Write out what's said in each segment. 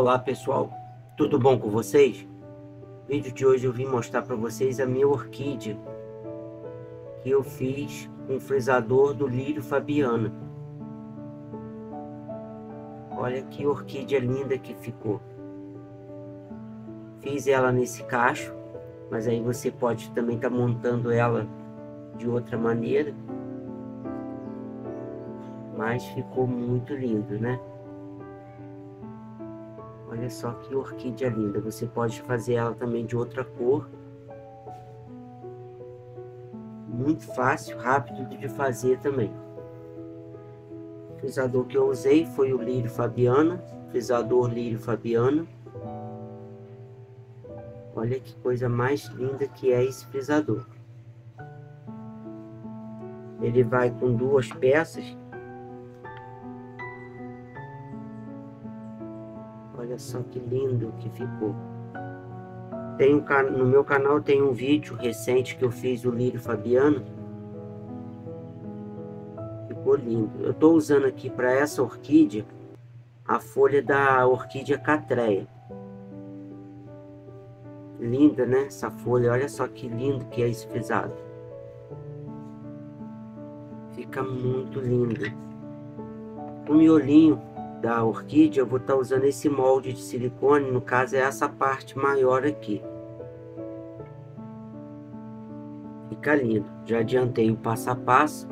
Olá pessoal, tudo bom com vocês? No vídeo de hoje eu vim mostrar para vocês a minha orquídea que eu fiz com o frisador do lírio Fabiana. Olha que orquídea linda que ficou. Fiz ela nesse cacho, mas aí você pode também estar tá montando ela de outra maneira. Mas ficou muito lindo, né? Olha só que orquídea linda. Você pode fazer ela também de outra cor. Muito fácil, rápido de fazer também. O frisador que eu usei foi o Lírio Fabiana. Frisador Lírio Fabiana. Olha que coisa mais linda que é esse frisador. Ele vai com duas peças Olha só que lindo que ficou. Tem no meu canal tem um vídeo recente que eu fiz o lírio fabiano. Ficou lindo. Eu estou usando aqui para essa orquídea a folha da orquídea catreia. Linda, né? Essa folha. Olha só que lindo que é esse frisado. Fica muito lindo. O miolinho da orquídea, eu vou estar tá usando esse molde de silicone, no caso é essa parte maior aqui. Fica lindo. Já adiantei o passo a passo.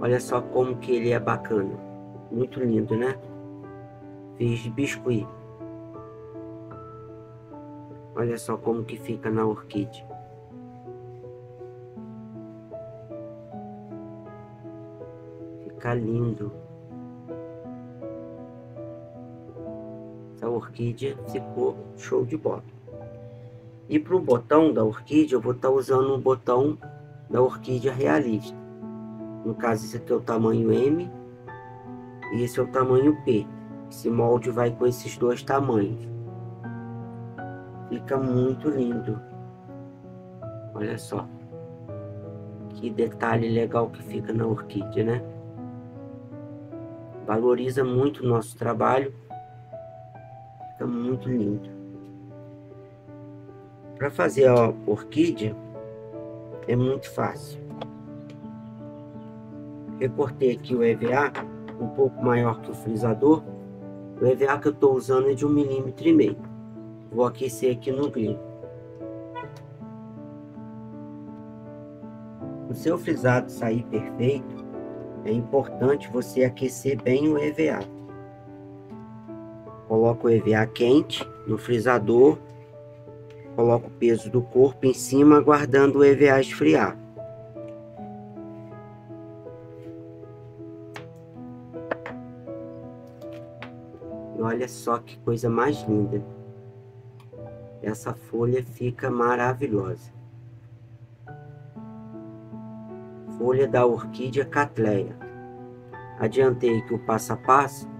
Olha só como que ele é bacana. Muito lindo, né? Fiz de biscuit. Olha só como que fica na orquídea. Fica lindo. Orquídea ficou show de bola. E para o botão da orquídea, eu vou estar tá usando um botão da orquídea realista. No caso, esse aqui é o tamanho M e esse é o tamanho P. Esse molde vai com esses dois tamanhos. Fica muito lindo. Olha só. Que detalhe legal que fica na orquídea, né? Valoriza muito o nosso trabalho Muito lindo. Para fazer a orquídea é muito fácil. Recortei aqui o EVA um pouco maior que o frisador. O EVA que eu estou usando é de um milímetro e meio. Vou aquecer aqui no grill. O seu frisado sair perfeito, é importante você aquecer bem o EVA. Coloco o EVA quente no frisador. Coloco o peso do corpo em cima, aguardando o EVA esfriar. E olha só que coisa mais linda. Essa folha fica maravilhosa. Folha da orquídea catleia. Adiantei que o passo a passo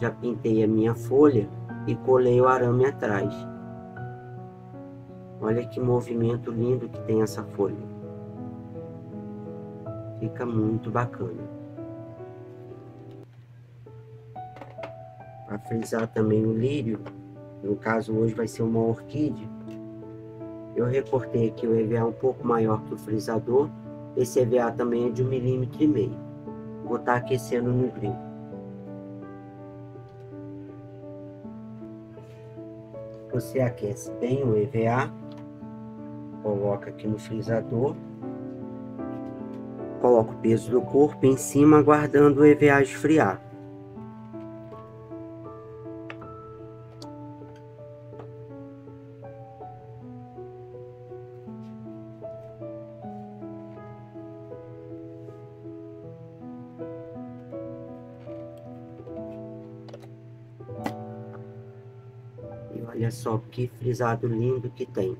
já pintei a minha folha e colei o arame atrás. Olha que movimento lindo que tem essa folha. Fica muito bacana. Para frisar também o lírio, no caso hoje vai ser uma orquídea, eu recortei aqui o EVA um pouco maior que o frisador. Esse EVA também é de um milímetro e meio. Vou estar aquecendo no grill. Você aquece bem o EVA, coloca aqui no frisador, coloca o peso do corpo em cima, aguardando o EVA esfriar. Olha só que frisado lindo que tem.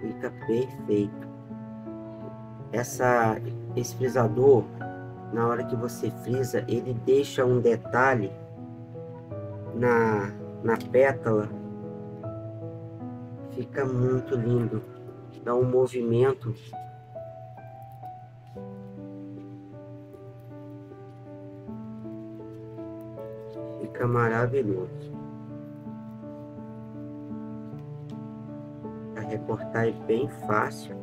Fica perfeito. Essa, esse frisador, na hora que você frisa, ele deixa um detalhe na, na pétala. Fica muito lindo. Dá um movimento Fica maravilhoso. Para recortar é bem fácil.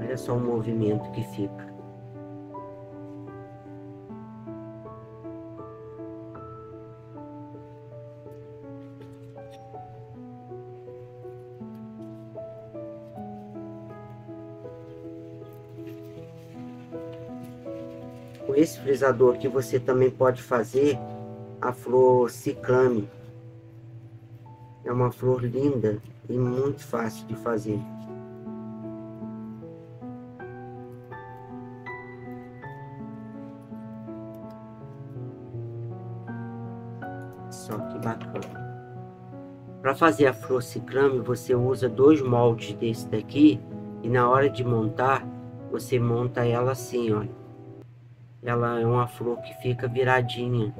Olha só o movimento que fica. Com esse frisador aqui você também pode fazer a flor ciclame. É uma flor linda e muito fácil de fazer. Só que bacana. Para fazer a flor ciclame, você usa dois moldes desse daqui e na hora de montar, você monta ela assim, olha ela é uma flor que fica viradinha.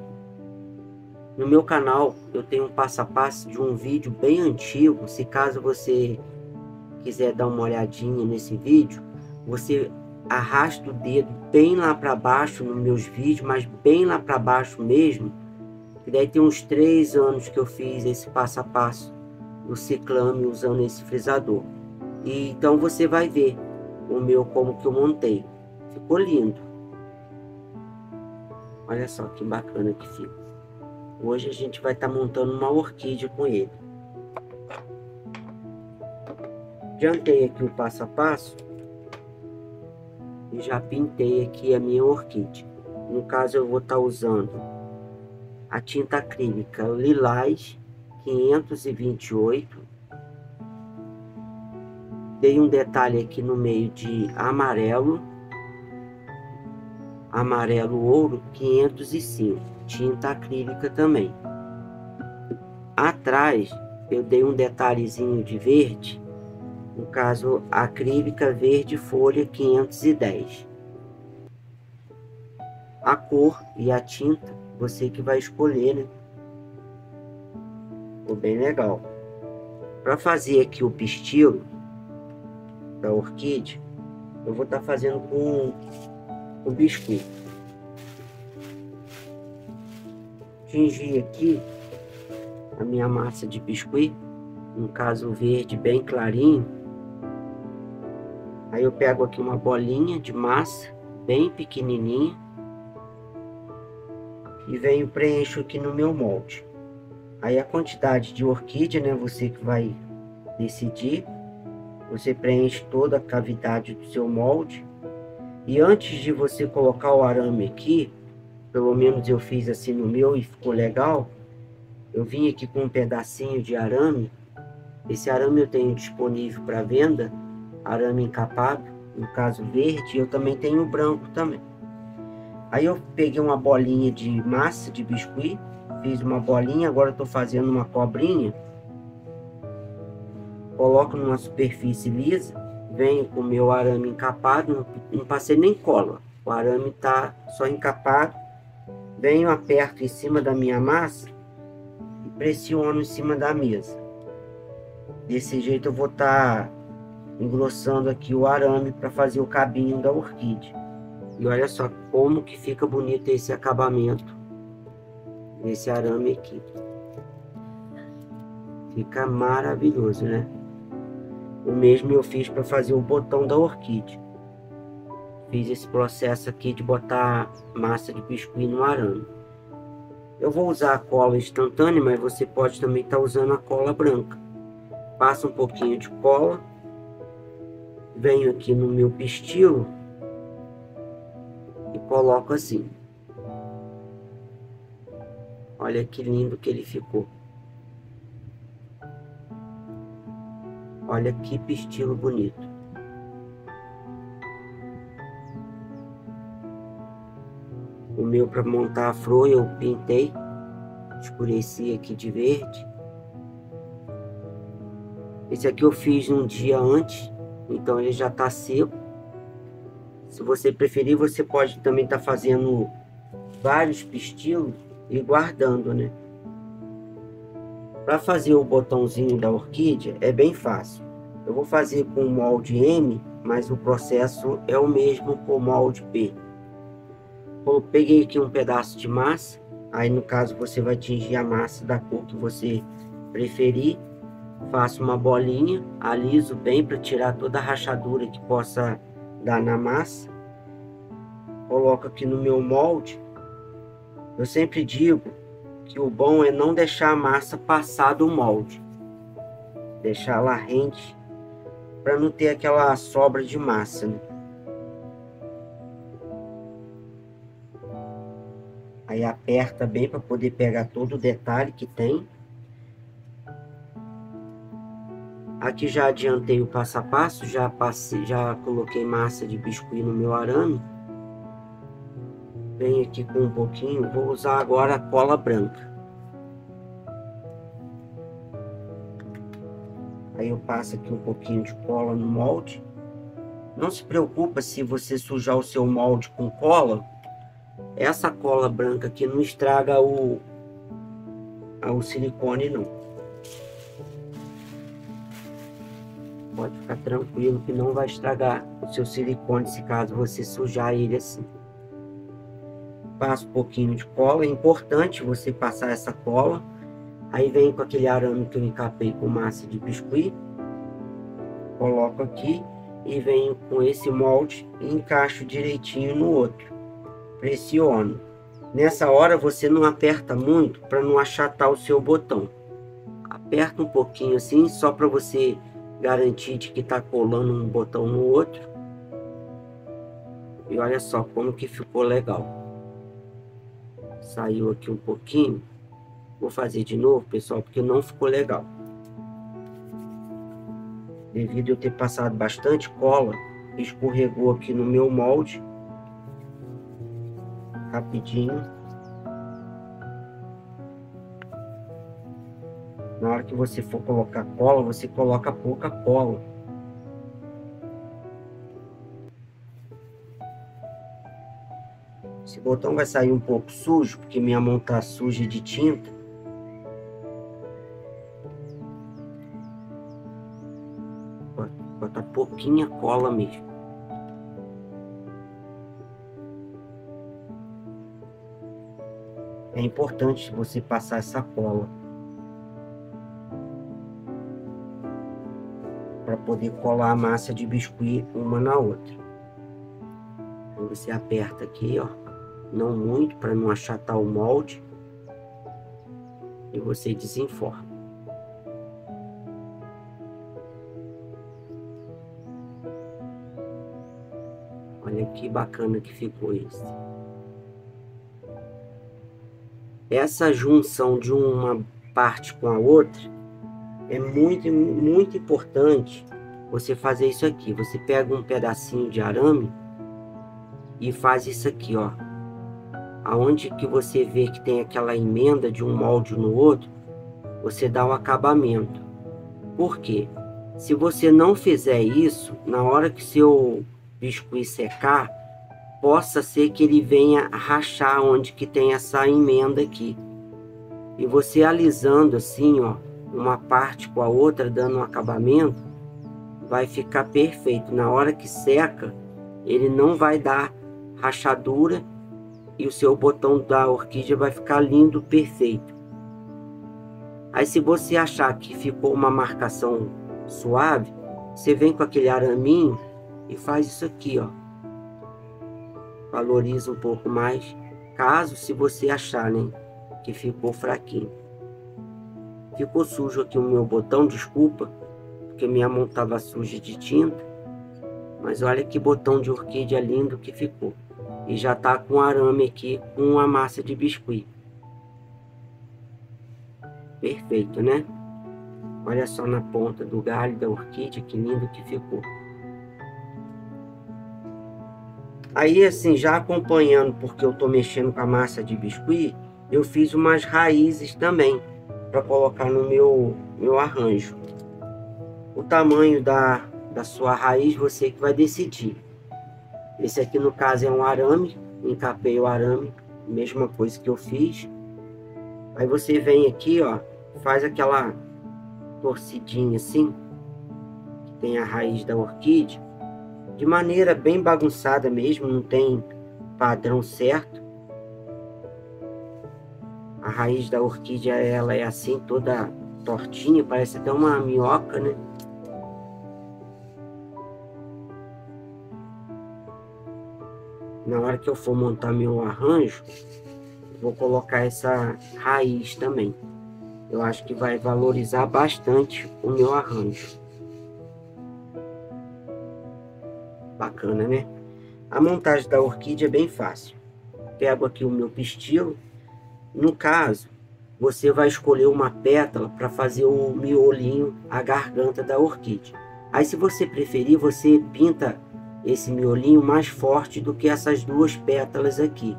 No meu canal eu tenho um passo a passo de um vídeo bem antigo. Se caso você quiser dar uma olhadinha nesse vídeo, você arrasta o dedo bem lá para baixo nos meus vídeos, mas bem lá para baixo mesmo. E daí tem uns três anos que eu fiz esse passo a passo do ciclame usando esse frisador. E então você vai ver o meu como que eu montei. Ficou lindo. Olha só que bacana que fica. Hoje a gente vai estar tá montando uma orquídea com ele. Adiantei aqui o passo a passo. E já pintei aqui a minha orquídea. No caso eu vou estar tá usando a tinta acrílica Lilás 528. Dei um detalhe aqui no meio de amarelo amarelo ouro 505, tinta acrílica também. Atrás eu dei um detalhezinho de verde, no caso acrílica verde folha 510. A cor e a tinta, você que vai escolher, né? Ficou bem legal. Para fazer aqui o pistilo da orquídea, eu vou estar tá fazendo com o biscuit. Tingi aqui a minha massa de biscuit, no caso verde bem clarinho. Aí eu pego aqui uma bolinha de massa, bem pequenininha. E venho preencho aqui no meu molde. Aí a quantidade de orquídea, né, você que vai decidir. Você preenche toda a cavidade do seu molde. E antes de você colocar o arame aqui, pelo menos eu fiz assim no meu e ficou legal, eu vim aqui com um pedacinho de arame. Esse arame eu tenho disponível para venda, arame encapado, no caso verde, eu também tenho branco também. Aí eu peguei uma bolinha de massa de biscuit, fiz uma bolinha, agora estou fazendo uma cobrinha. Coloco numa superfície lisa venho com o meu arame encapado, não, não passei nem cola. O arame está só encapado. Venho aperto em cima da minha massa e pressiono em cima da mesa. Desse jeito eu vou estar tá engrossando aqui o arame para fazer o cabinho da orquídea. E olha só como que fica bonito esse acabamento desse arame aqui. Fica maravilhoso, né? O mesmo eu fiz para fazer o botão da orquídea. Fiz esse processo aqui de botar massa de biscuit no arame. Eu vou usar a cola instantânea, mas você pode também estar tá usando a cola branca. Passa um pouquinho de cola. Venho aqui no meu pistilo e coloco assim. Olha que lindo que ele ficou. Olha que pistilo bonito. O meu para montar a flor eu pintei, escureci aqui de verde. Esse aqui eu fiz um dia antes, então ele já está seco. Se você preferir, você pode também estar tá fazendo vários pistilos e guardando, né? Para fazer o botãozinho da orquídea é bem fácil. Eu vou fazer com o molde M, mas o processo é o mesmo com o molde P. Eu peguei aqui um pedaço de massa, aí no caso você vai tingir a massa da cor que você preferir. Faço uma bolinha, aliso bem para tirar toda a rachadura que possa dar na massa. Coloco aqui no meu molde. Eu sempre digo que o bom é não deixar a massa passar do molde. Deixar ela rente para não ter aquela sobra de massa. Né? Aí aperta bem para poder pegar todo o detalhe que tem. Aqui já adiantei o passo a passo, já passei, já coloquei massa de biscuit no meu arame. Venho aqui com um pouquinho, vou usar agora a cola branca. Aí eu passo aqui um pouquinho de cola no molde. Não se preocupa se você sujar o seu molde com cola. Essa cola branca aqui não estraga o, o silicone não. Pode ficar tranquilo que não vai estragar o seu silicone se caso você sujar ele assim passa um pouquinho de cola. É importante você passar essa cola. Aí vem com aquele arame que eu encapei com massa de biscuit. Coloco aqui e venho com esse molde e encaixo direitinho no outro. Pressiono. Nessa hora você não aperta muito para não achatar o seu botão. Aperta um pouquinho assim, só para você garantir de que está colando um botão no outro. E olha só como que ficou legal saiu aqui um pouquinho. Vou fazer de novo, pessoal, porque não ficou legal. Devido eu ter passado bastante cola, escorregou aqui no meu molde. Rapidinho. Na hora que você for colocar cola, você coloca pouca cola. Esse botão vai sair um pouco sujo, porque minha mão tá suja de tinta. Pouquinha cola mesmo. É importante você passar essa cola. Para poder colar a massa de biscuit uma na outra. Então você aperta aqui, ó não muito para não achatar o molde. E você desenforma. Que bacana que ficou esse. Essa junção de uma parte com a outra é muito, muito importante você fazer isso aqui. Você pega um pedacinho de arame e faz isso aqui, ó aonde que você vê que tem aquela emenda de um molde no outro, você dá o acabamento. Por quê? Se você não fizer isso, na hora que seu biscuit secar, possa ser que ele venha rachar onde que tem essa emenda aqui. E você alisando assim, ó, uma parte com a outra, dando um acabamento, vai ficar perfeito. Na hora que seca, ele não vai dar rachadura e o seu botão da orquídea vai ficar lindo, perfeito. Aí se você achar que ficou uma marcação suave, você vem com aquele araminho e faz isso aqui, ó. Valoriza um pouco mais, caso se você achar, né, que ficou fraquinho. Ficou sujo aqui o meu botão, desculpa, porque minha mão estava suja de tinta. Mas olha que botão de orquídea lindo que ficou e já tá com arame aqui com a massa de biscuit. Perfeito, né? Olha só na ponta do galho da orquídea, que lindo que ficou. Aí, assim, já acompanhando, porque eu tô mexendo com a massa de biscuit, eu fiz umas raízes também, para colocar no meu, meu arranjo. O tamanho da, da sua raiz, você que vai decidir. Esse aqui no caso é um arame, encapei o arame, mesma coisa que eu fiz. Aí você vem aqui, ó, faz aquela torcidinha assim, que tem a raiz da orquídea, de maneira bem bagunçada mesmo, não tem padrão certo. A raiz da orquídea ela é assim toda tortinha, parece até uma minhoca, né? Na hora que eu for montar meu arranjo, vou colocar essa raiz também. Eu acho que vai valorizar bastante o meu arranjo. Bacana, né? A montagem da orquídea é bem fácil. Pego aqui o meu pistilo. No caso, você vai escolher uma pétala para fazer o miolinho, a garganta da orquídea. Aí, se você preferir, você pinta esse miolinho mais forte do que essas duas pétalas aqui.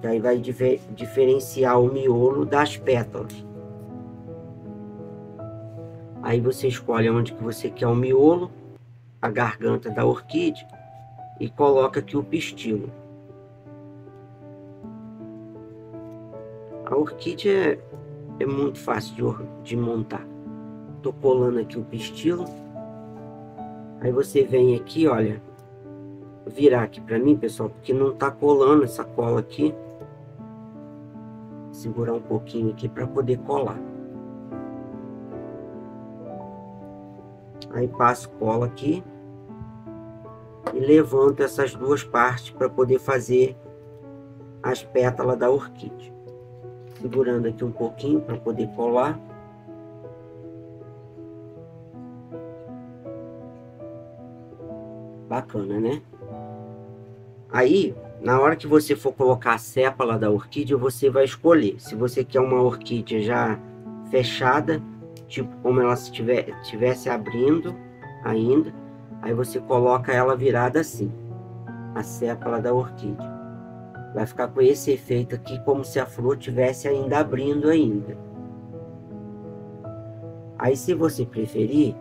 Que aí vai difer diferenciar o miolo das pétalas. Aí você escolhe onde que você quer o miolo, a garganta da orquídea e coloca aqui o pistilo. A orquídea é, é muito fácil de, de montar. Tô colando aqui o pistilo. Aí você vem aqui, olha, virar aqui para mim, pessoal, porque não tá colando essa cola aqui. Segurar um pouquinho aqui para poder colar. Aí passo cola aqui e levanto essas duas partes para poder fazer as pétalas da orquídea segurando aqui um pouquinho para poder colar. Bacana, né? Aí, na hora que você for colocar a sépala da orquídea, você vai escolher. Se você quer uma orquídea já fechada, tipo como ela estivesse abrindo ainda, aí você coloca ela virada assim, a sépala da orquídea. Vai ficar com esse efeito aqui, como se a flor tivesse ainda abrindo ainda. Aí, se você preferir,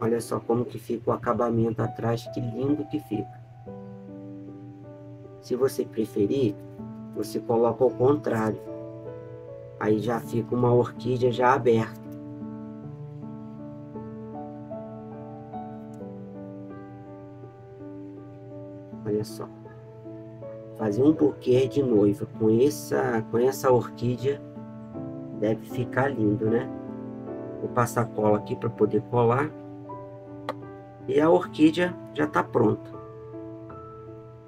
olha só como que fica o acabamento atrás, que lindo que fica. Se você preferir, você coloca ao contrário. Aí já fica uma orquídea já aberta. Olha só fazer um buquê de noiva com essa, com essa orquídea deve ficar lindo, né? Vou passar cola aqui para poder colar. E a orquídea já está pronta.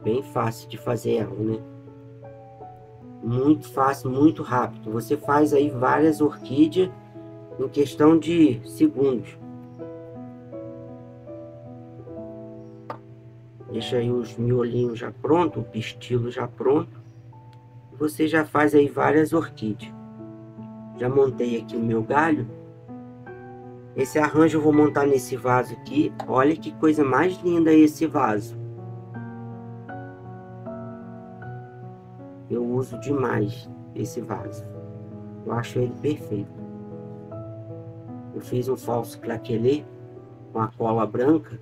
Bem fácil de fazer ela, né? Muito fácil, muito rápido. Você faz aí várias orquídeas em questão de segundos. Deixa aí os miolinhos já pronto, o pistilo já pronto. Você já faz aí várias orquídeas. Já montei aqui o meu galho. Esse arranjo eu vou montar nesse vaso aqui. Olha que coisa mais linda esse vaso. Eu uso demais esse vaso. Eu acho ele perfeito. Eu fiz um falso claquelê com a cola branca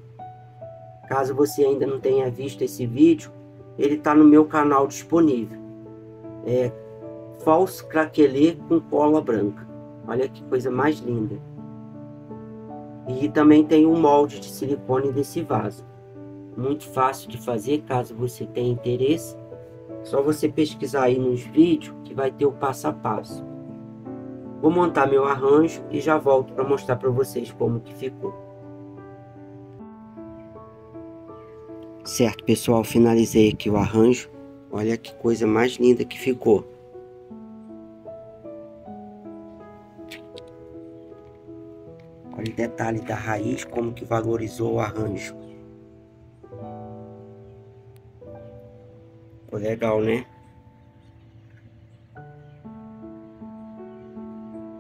Caso você ainda não tenha visto esse vídeo, ele está no meu canal disponível. É falso craquelê com cola branca. Olha que coisa mais linda. E também tem um molde de silicone desse vaso. Muito fácil de fazer, caso você tenha interesse. Só você pesquisar aí nos vídeos que vai ter o passo a passo. Vou montar meu arranjo e já volto para mostrar para vocês como que ficou. Certo, pessoal, finalizei aqui o arranjo. Olha que coisa mais linda que ficou. Olha o detalhe da raiz, como que valorizou o arranjo. Ficou legal, né?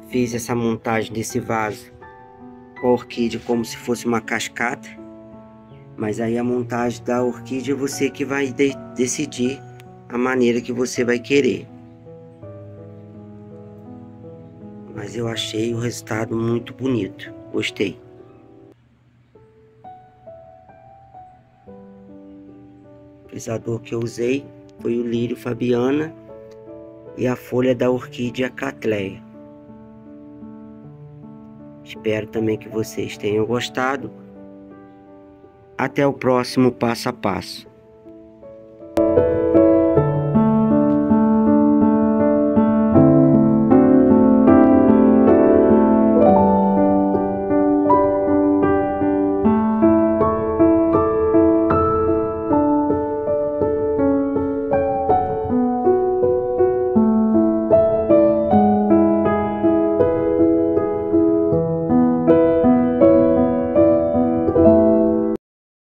Fiz essa montagem desse vaso com orquídea como se fosse uma cascata. Mas aí a montagem da orquídea é você que vai de decidir a maneira que você vai querer. Mas eu achei o resultado muito bonito. Gostei. O pisador que eu usei foi o lírio fabiana e a folha da orquídea catleia. Espero também que vocês tenham gostado. Até o próximo passo a passo.